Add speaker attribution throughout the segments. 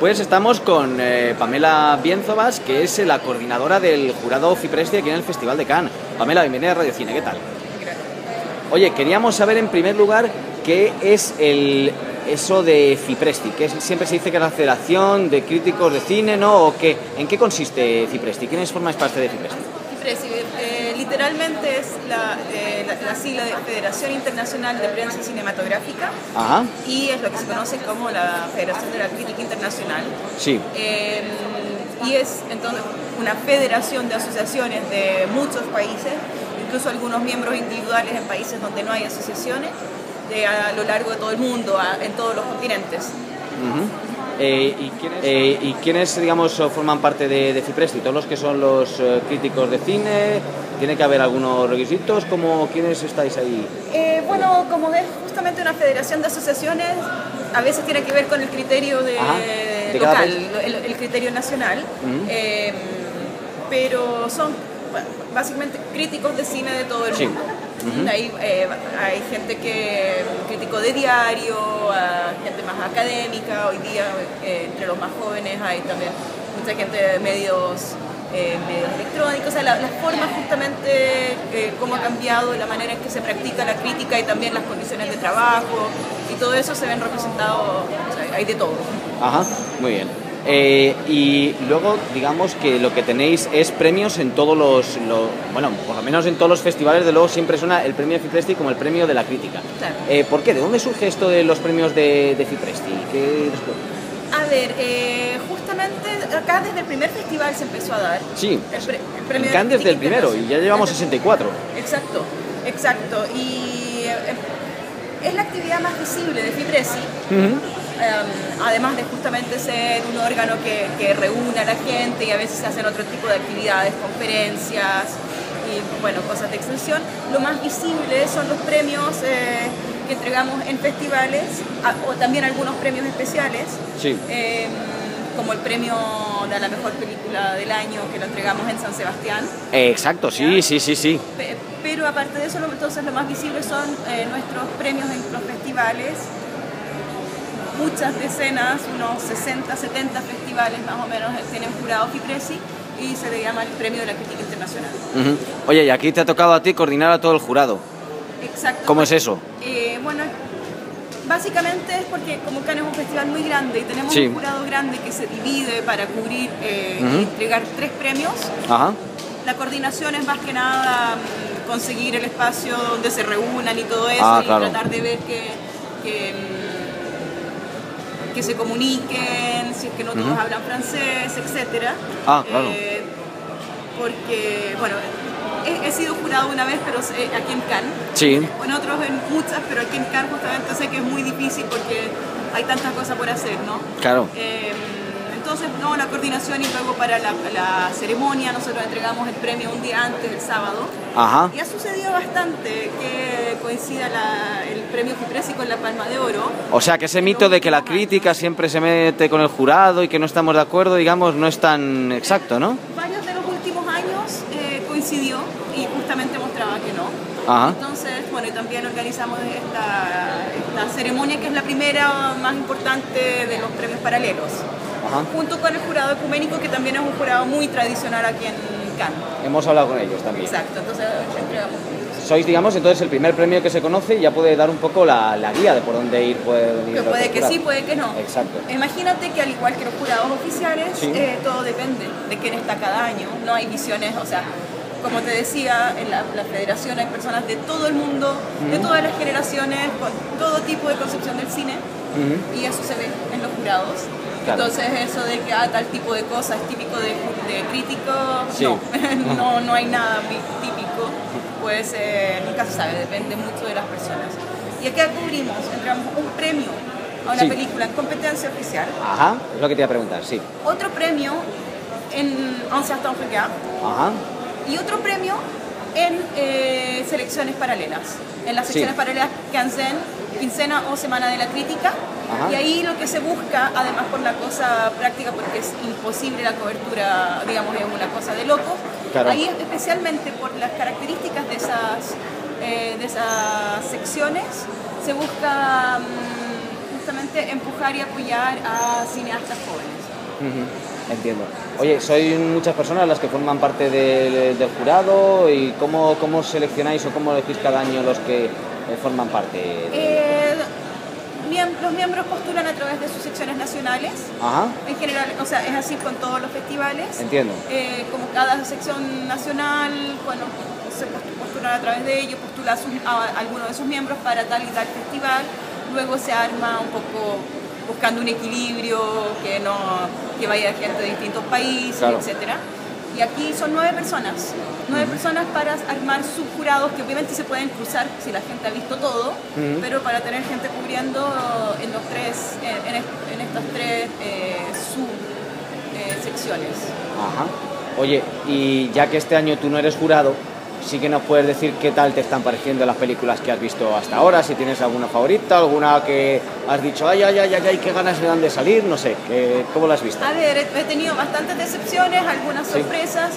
Speaker 1: Pues estamos con eh, Pamela Bienzobas, que es la coordinadora del jurado Fipresti aquí en el Festival de Cannes. Pamela, bienvenida a Radio Cine, ¿qué tal? Oye, queríamos saber en primer lugar qué es el eso de Fipresti, que siempre se dice que es la Federación de Críticos de Cine, ¿no? ¿O qué, ¿En qué consiste Fipresti? ¿Quiénes formáis parte de Fipresti?
Speaker 2: Literalmente es la, eh, la- la sigla de Federación Internacional de Prensa Cinematográfica
Speaker 1: Ajá,
Speaker 2: y es lo que se conoce como la Federación de la Crítica Internacional.
Speaker 1: sí.
Speaker 2: Eh, y es entonces una federación de asociaciones de muchos países, incluso algunos miembros individuales en países donde no hay asociaciones, de, a lo largo de todo el mundo, a- en todos los continentes.
Speaker 1: Eh, ¿y, quiénes, eh, ¿Y quiénes, digamos, forman parte de, de Fipresti? ¿Todos los que son los eh, críticos de cine? ¿Tiene que haber algunos requisitos? ¿Cómo, ¿Quiénes estáis ahí?
Speaker 2: Eh, bueno, como es justamente una federación de asociaciones, a veces tiene que ver con el criterio de, local, el, el criterio nacional,
Speaker 1: Ujú.
Speaker 2: eh, pero son bueno, básicamente críticos de cine de todo el
Speaker 1: Sí.
Speaker 2: mundo. Hay, hay gente que crítico de diario, a gente más académica, hoy día eh, entre los más jóvenes hay también mucha gente de medios, eh, medios electrónicos, o sea, la, la forma justamente, eh, cómo ha cambiado la manera en que se practica la crítica y también las condiciones de trabajo y todo eso se ven representados, o sea, hay de todo.
Speaker 1: Ajá, muy bien. Eh, y luego, digamos que lo que tenéis es premios en todos los, lo- bueno, por lo menos en todos los festivales, de luego siempre suena el premio de Fipresti como el premio de la crítica.
Speaker 2: Claro.
Speaker 1: Eh, ¿Por qué? ¿De dónde surge esto de los premios de, de Fipresti? ¿Qué-
Speaker 2: A ver, eh, justamente acá desde el primer festival se empezó a dar.
Speaker 1: Sí,
Speaker 2: el, pre- el
Speaker 1: en
Speaker 2: de
Speaker 1: desde el primero y ya llevamos
Speaker 2: Desde-
Speaker 1: 64.
Speaker 2: Exacto, exacto. Y eh, es la actividad más visible de eh, además de justamente ser un órgano que, que reúne a la gente y a veces se hacen otro tipo de actividades, conferencias y bueno, cosas de extensión. Lo más visible son los premios eh, que entregamos en festivales a- o también algunos premios especiales.
Speaker 1: Sí.
Speaker 2: eh, como el premio de la mejor película del año que lo entregamos en San Sebastián.
Speaker 1: Eh, exacto, sí, sí, sí, sí.
Speaker 2: Pe- Pero aparte de eso, entonces lo más visible son eh, nuestros premios en los festivales. Muchas decenas, unos 60, 70 festivales más o menos tienen jurado Fipresi y se le llama el Premio de la Crítica Internacional.
Speaker 1: Ujú. Oye, y aquí te ha tocado a ti coordinar a todo el jurado.
Speaker 2: Exacto.
Speaker 1: ¿Cómo es eso?
Speaker 2: Eh, bueno, básicamente es porque como Cannes es un festival muy grande y tenemos
Speaker 1: Sí.
Speaker 2: un jurado grande que se divide para cubrir eh,
Speaker 1: Ujú.
Speaker 2: y entregar tres premios.
Speaker 1: Ajá.
Speaker 2: La coordinación es más que nada mm, conseguir el espacio donde se reúnan y todo eso
Speaker 1: Ah,
Speaker 2: y
Speaker 1: claro.
Speaker 2: tratar de ver que, que, mm, que se comuniquen, si es que no todos hablan francés, etc.
Speaker 1: Ah, claro.
Speaker 2: porque, bueno, he, he sido jurado una vez, pero sé- aquí en Cannes.
Speaker 1: Sí.
Speaker 2: En otros en muchas, pero aquí en Cannes justamente sé que es muy difícil porque hay tantas cosas por hacer, ¿no?
Speaker 1: Claro.
Speaker 2: Eh, entonces, no, la coordinación y luego para la, la ceremonia nosotros entregamos el premio un día antes, el sábado.
Speaker 1: Ajá.
Speaker 2: Y ha sucedido bastante que coincida la- el premio Fipresi con la Palma de Oro.
Speaker 1: O sea, que ese mito de que la crítica siempre se mete con el jurado y que no estamos de acuerdo, digamos, no es tan exacto, ¿no?
Speaker 2: Varios de los últimos años eh, coincidió y justamente mostraba que no.
Speaker 1: Ajá.
Speaker 2: Entonces, bueno, y también organizamos esta, esta ceremonia que es la primera más importante de los premios paralelos.
Speaker 1: Ajá.
Speaker 2: Junto con el jurado ecuménico, que también es un jurado muy tradicional aquí en Cannes.
Speaker 1: Hemos hablado con ellos también.
Speaker 2: Exacto, entonces entregamos
Speaker 1: Sois, digamos, entonces el primer premio que se conoce y ya puede dar un poco la, la guía de por dónde ir, puede
Speaker 2: puede que sí, puede que no.
Speaker 1: Exacto.
Speaker 2: Imagínate que al igual que los jurados oficiales,
Speaker 1: Sí.
Speaker 2: eh, todo depende de quién está cada año. No hay visiones, o sea, como te decía, en la, la federación hay personas de todo el mundo, de todas las generaciones, con todo tipo de concepción del cine, y eso se ve en los jurados.
Speaker 1: Claro.
Speaker 2: Entonces eso de que ah, tal tipo de cosas es típico de, de crítico,
Speaker 1: Sí.
Speaker 2: no. no, no hay nada muy típico, pues eh, nunca se sabe, depende mucho de las personas. Y acá cubrimos, entramos un premio a una
Speaker 1: Sí.
Speaker 2: película en competencia oficial,
Speaker 1: Ajá, es lo que te iba a preguntar, sí.
Speaker 2: otro premio en certain regard
Speaker 1: Ajá.
Speaker 2: y otro premio en eh, selecciones paralelas. En las
Speaker 1: Sí.
Speaker 2: secciones paralelas Cansen, quincena o semana de la crítica.
Speaker 1: Ajá.
Speaker 2: Y ahí lo que se busca, además por la cosa práctica, porque es imposible la cobertura, digamos, es una cosa de
Speaker 1: Claro.
Speaker 2: ahí especialmente por las características de esas, eh, de esas secciones, se busca mm, justamente empujar y apoyar a cineastas jóvenes.
Speaker 1: Entiendo. Oye, ¿soy muchas personas las que forman parte del, jurado? ¿Y cómo, cómo, seleccionáis o cómo elegís cada año los que forman parte?
Speaker 2: Eh, los miembros postulan a través de sus secciones nacionales.
Speaker 1: Ajá.
Speaker 2: En general, o sea, es así con todos los festivales.
Speaker 1: Entiendo.
Speaker 2: Eh, como cada sección nacional, bueno, se postulan a través de ellos, postula a, alguno de sus miembros para tal y tal festival. Luego se arma un poco buscando un equilibrio, que no que vaya gente de distintos países, etcétera. Y aquí son nueve personas, nueve personas para armar subjurados que obviamente se pueden cruzar si la gente ha visto todo, pero para tener gente cubriendo en los tres, en, estas tres eh, subsecciones. Eh,
Speaker 1: Ajá. Oye, y ya que este año tú no eres jurado, sí que nos puedes decir qué tal te están pareciendo las películas que has visto hasta ahora, si tienes alguna favorita, alguna que has dicho, ay, ay, ay, ay, qué ganas me dan de salir, no sé, ¿cómo la has visto?
Speaker 2: A ver, he tenido bastantes decepciones, algunas sorpresas.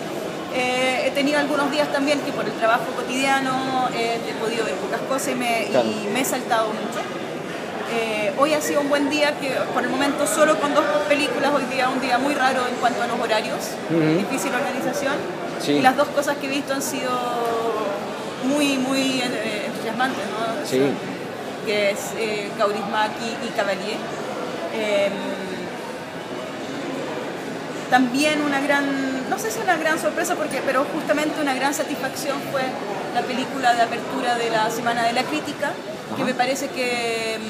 Speaker 2: Eh, he tenido algunos días también que por el trabajo cotidiano eh, he podido ver pocas cosas y me, he saltado mucho. Eh, hoy ha sido un buen día que por el momento solo con dos películas, hoy día un día muy raro en cuanto a los horarios, difícil organización y las dos cosas que he visto han sido muy, muy eh, entusiasmantes, ¿no?
Speaker 1: Sí.
Speaker 2: Que es eh, y Cavalier. Em, también una gran, no sé si una gran sorpresa, porque, pero justamente una gran satisfacción fue la película de apertura de la Semana de la Crítica, que me parece que, em,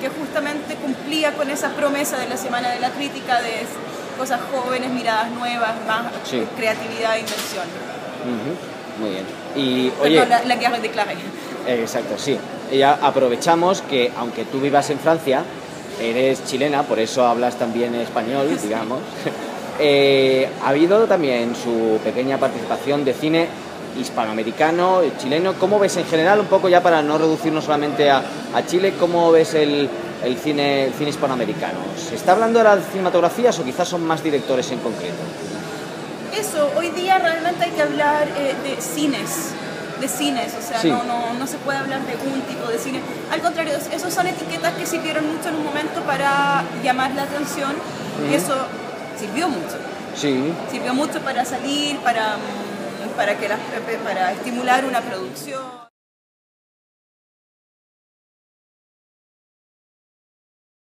Speaker 2: que justamente cumplía con esa promesa de la Semana de la Crítica de cosas jóvenes, miradas nuevas, más creatividad e inversión.
Speaker 1: Muy bien. Y oye,
Speaker 2: la, la que declaré.
Speaker 1: Exacto, sí. Ya aprovechamos que aunque tú vivas en Francia, eres chilena, por eso hablas también español, digamos. Eh, ha habido también su pequeña participación de cine hispanoamericano, chileno. ¿Cómo ves en general, un poco ya para no reducirnos solamente a, a Chile, cómo ves el, el cine, el cine hispanoamericano. ¿Se está hablando ahora de cinematografías o quizás son más directores en concreto?
Speaker 2: Eso, hoy día realmente hay que hablar eh, de cines, de cines, o sea, no, no, no, se puede hablar de un tipo de cine. Al contrario, esos son etiquetas que sirvieron mucho en un momento para llamar la atención y eso sirvió mucho.
Speaker 1: Sí.
Speaker 2: Sirvió mucho para salir, para, mm, para, que para estimular una producción.